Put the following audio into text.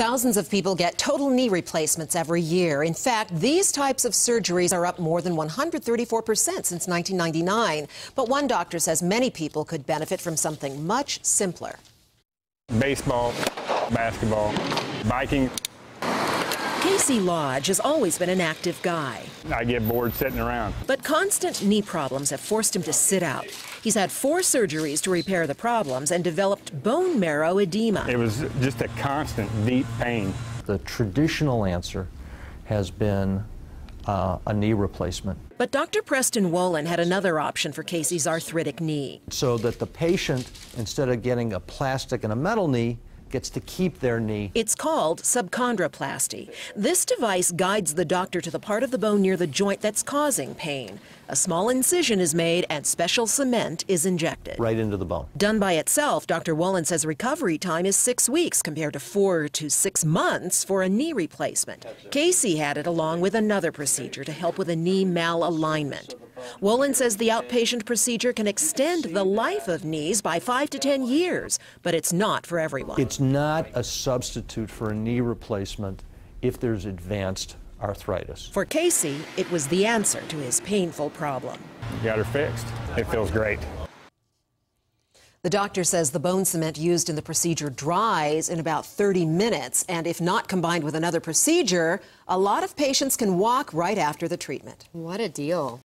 Thousands of people get total knee replacements every year. In fact, these types of surgeries are up more than 134% since 1999. But one doctor says many people could benefit from something much simpler. Baseball, basketball, biking. Casey Lodge has always been an active guy. I get bored sitting around. But constant knee problems have forced him to sit out. He's had four surgeries to repair the problems and developed bone marrow edema. It was just a constant deep pain. The traditional answer has been uh, a knee replacement. But Dr. Preston Wolin had another option for Casey's arthritic knee. So that the patient, instead of getting a plastic and a metal knee, gets to keep their knee. It's called subchondroplasty. This device guides the doctor to the part of the bone near the joint that's causing pain. A small incision is made and special cement is injected. Right into the bone. Done by itself, Dr. Wolin says recovery time is six weeks compared to four to six months for a knee replacement. Casey had it along with another procedure to help with a knee malalignment. Wolin says the outpatient procedure can extend the life of knees by five to 10 years, but it's not for everyone. It's not a substitute for a knee replacement if there's advanced arthritis. For Casey, it was the answer to his painful problem. Got her fixed. It feels great. The doctor says the bone cement used in the procedure dries in about 30 minutes, and if not combined with another procedure, a lot of patients can walk right after the treatment. What a deal.